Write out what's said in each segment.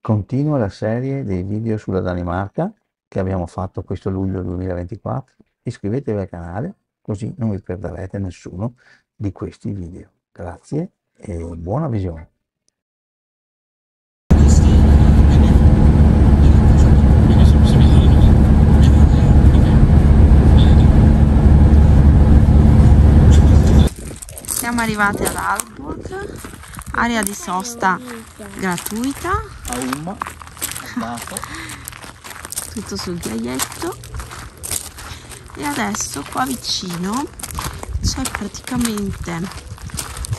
Continua la serie dei video sulla Danimarca che abbiamo fatto questo luglio 2024. Iscrivetevi al canale così non vi perderete nessuno di questi video. Grazie e buona visione. Siamo arrivati ad Aalborg, area di sosta gratuita. Tutto sul ghiaietto. E adesso qua vicino c'è praticamente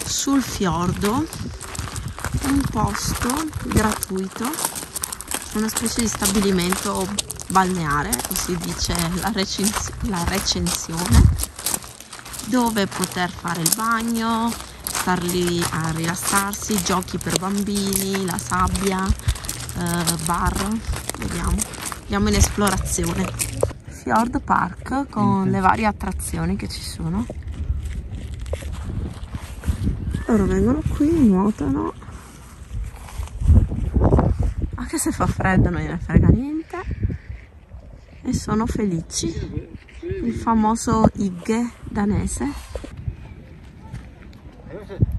sul fiordo un posto gratuito, una specie di stabilimento balneare, così dice la, recens la recensione dove poter fare il bagno, star lì a rilassarsi, giochi per bambini, la sabbia, eh, bar, vediamo, andiamo in esplorazione. Fjord Park con le varie attrazioni che ci sono. Loro vengono qui, nuotano. Anche se fa freddo non gliene frega niente. E sono felici il famoso Igge danese.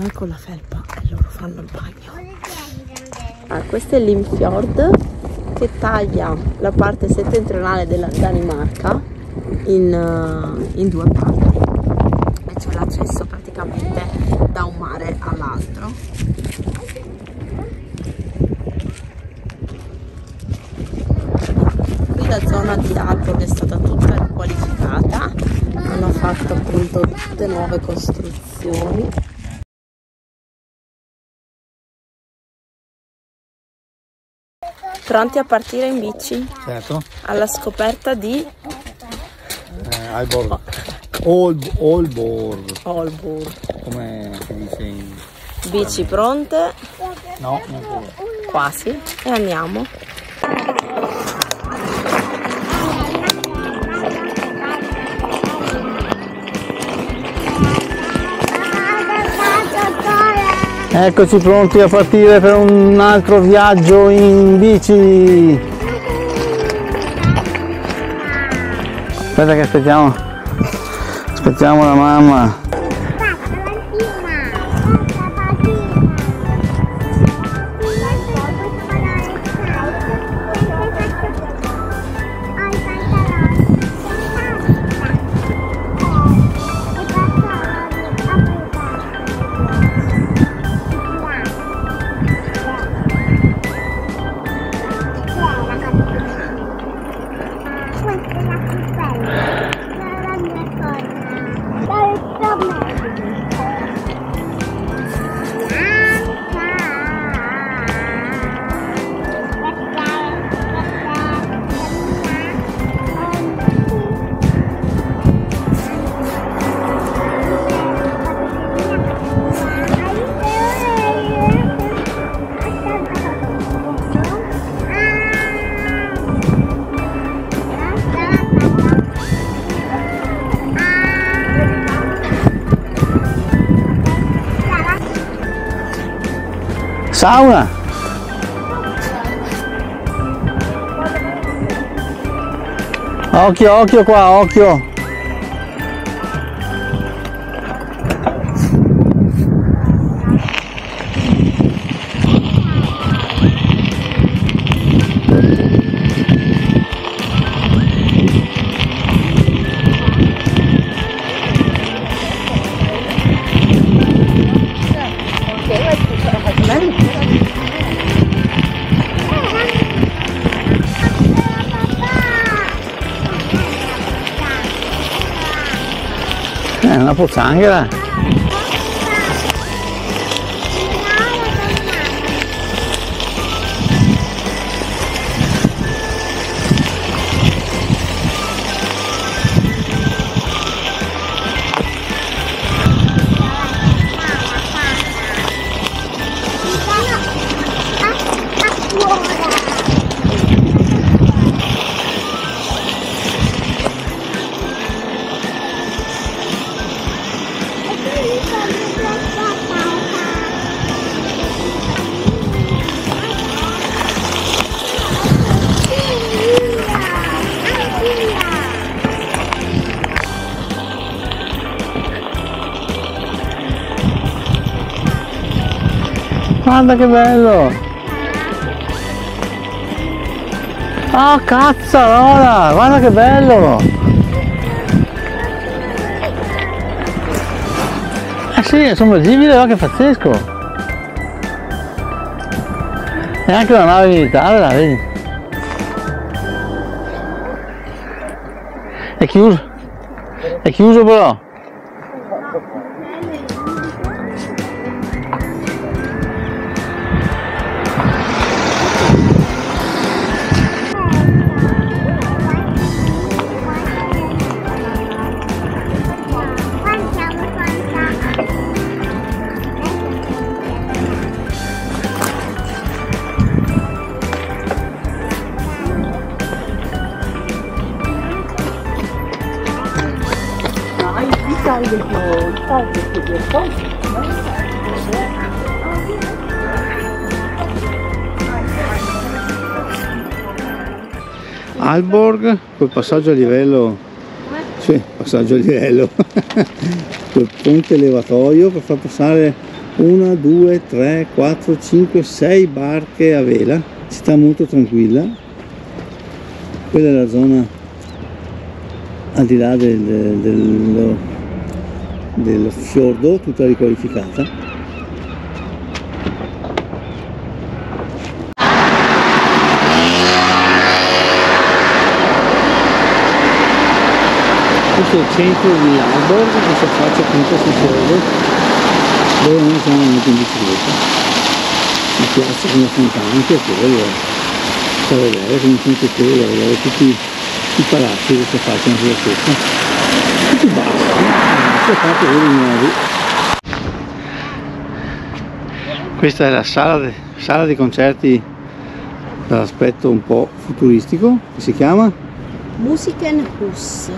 noi con la felpa e loro fanno il bagno. Ah, questo è l'Infjord che taglia la parte settentrionale della Danimarca in, uh, in due parti. E c'è l'accesso praticamente da un mare all'altro. Qui la zona di Alborg è stata tutta riqualificata hanno fatto appunto tutte nuove costruzioni pronti a partire in bici. Certo. Alla scoperta di eh, Alborg Old, Olborg Olburg come si dice in bici pronte. No non pure quasi. E andiamo Eccoci pronti a partire per un altro viaggio in bici. Aspetta che aspettiamo. Aspettiamo la mamma. Sauna! Occhio, occhio qua, occhio! È una pozzanghera. Guarda che bello! Oh cazzarola! Guarda che bello! Eh sì, è sommergibile, guarda che pazzesco! E anche una nave militare, la vedi? È chiuso? È chiuso però? Alborg col passaggio a livello sì, passaggio a livello col ponte levatoio per far passare una, due, tre, quattro, cinque, sei barche a vela città molto tranquilla. Quella è la zona al di là del, del, del, del fiordo tutta riqualificata. Questo è il centro di Alborg che si affaccia appunto sul fiordo dove noi siamo venuti in bicicletta. La piazza come Fontana è quello da vedere come sono tutti da vedere tutti i palazzi che si affacciano sulla stessa. Tutti bassi fatto quelli nuovi questa è la sala, de, sala di concerti dall'aspetto un po' futuristico che si chiama? Musikenhus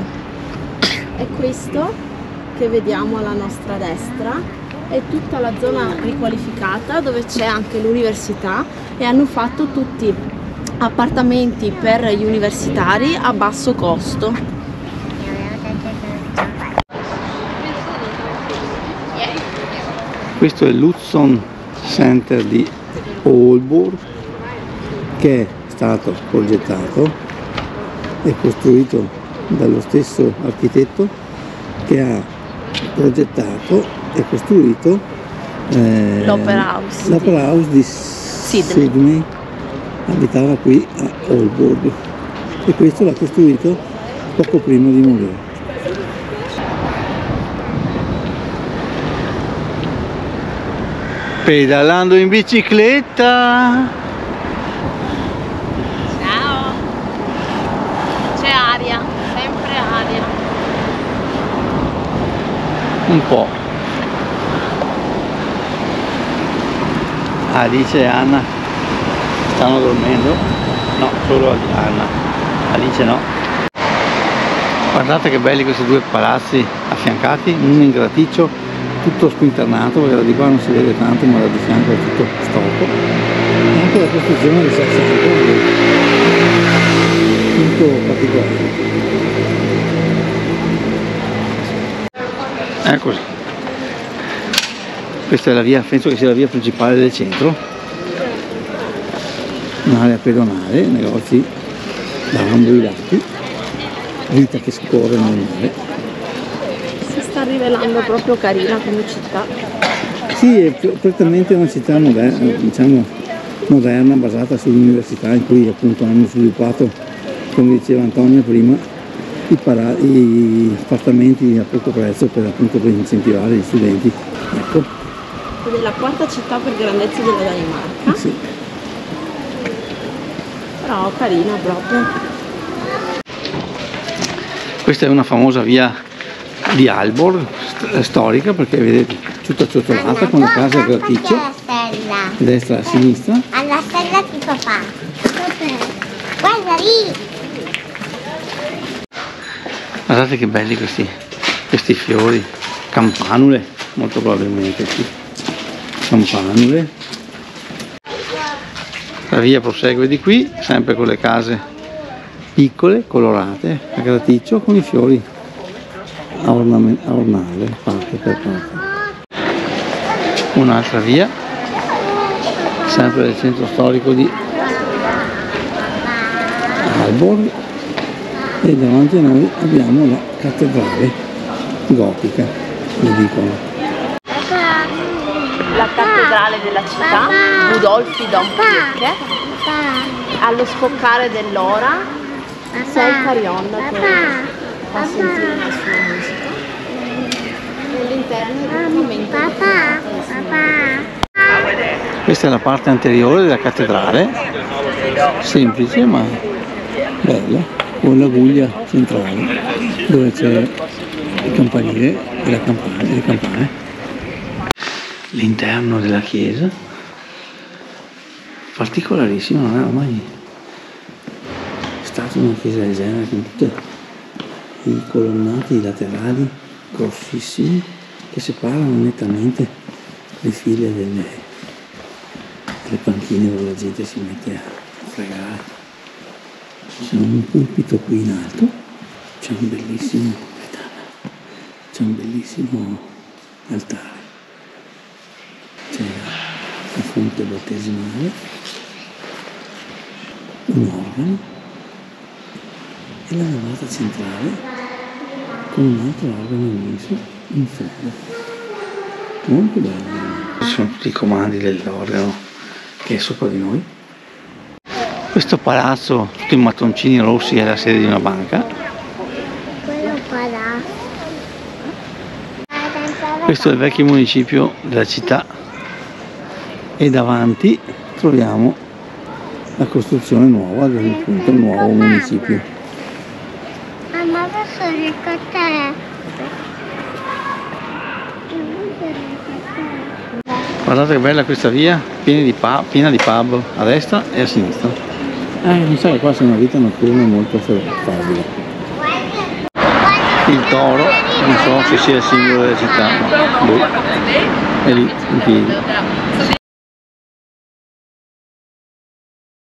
è questo che vediamo alla nostra destra. È tutta la zona riqualificata dove c'è anche l'università e hanno fatto tutti appartamenti per gli universitari a basso costo questo è l'Hudson Center di Aalborg che è stato progettato e costruito dallo stesso architetto che ha progettato e costruito eh, l'Opera House l'Opera House di Sydney. Sydney. abitava qui a Aalborg e questo l'ha costruito poco prima di morire pedalando in bicicletta. Ciao. C'è aria sempre aria. Un po' Alice e Anna. Stanno dormendo? No solo Anna. Alice no. Guardate che belli questi due palazzi affiancati uno in graticcio tutto spinternato perché da di qua non si vede tanto ma da di fianco è tutto storto. E anche la costruzione del sassafico molto particolare. Eccoci questa è la via penso che sia la via principale del centro. Un'area pedonale negozi da ambo i lati. Vita che scorre nel mare rivelando proprio carina come città. Sì è prettamente una città moderna diciamo moderna basata sull'università in cui appunto hanno sviluppato come diceva Antonio prima i, para- i appartamenti a poco prezzo per appunto per incentivare gli studenti. Ecco. Ed è la quarta città per grandezza della Danimarca. Sì. però carina proprio. Questa è una famosa via di Alborg st- storica perché vedete tutta ciotolata con le case a graticcio la destra a sinistra Alla stella di papà. Guarda lì. guardate che belli questi, questi fiori campanule molto probabilmente sì. campanule la via prosegue di qui sempre con le case piccole colorate a graticcio con i fiori a, ornare parte per parte un'altra via sempre del centro storico di Aalborg e davanti a noi abbiamo la cattedrale gotica, lo dicono. La cattedrale della città, Rudolfi Domkirche, allo scoccare dell'ora, sei Carion che fa sentire la sua musica. Nell'interno è ricamente Questa è la parte anteriore della cattedrale, semplice ma bella, con l'aguglia centrale dove c'è il campanile e la campana, le campane. L'interno della chiesa, particolarissimo, non era mai stata una chiesa del genere con tutti i colonnati laterali grossissimi che separano nettamente le file delle, delle panchine dove la gente si mette a pregare. C'è un pulpito qui in alto, c'è un bellissimo, c'è un bellissimo altare, c'è la fonte battesimale, un organo e la navata centrale con un altro organo immenso in fondo. Molto bello. Ci sono tutti i comandi dell'organo che è sopra di noi. Questo palazzo, tutto in mattoncini rossi, è la sede di una banca. Questo è il vecchio municipio della città e davanti troviamo la costruzione nuova del appunto, nuovo municipio. A te? Guardate che bella questa via, piena di, pub, piena di pub a destra e a sinistra. Eh, mi sa che qua c'è una vita notturna molto affabile. Il toro, non so se sia il simbolo della città, ma boh, è lì, in piedi.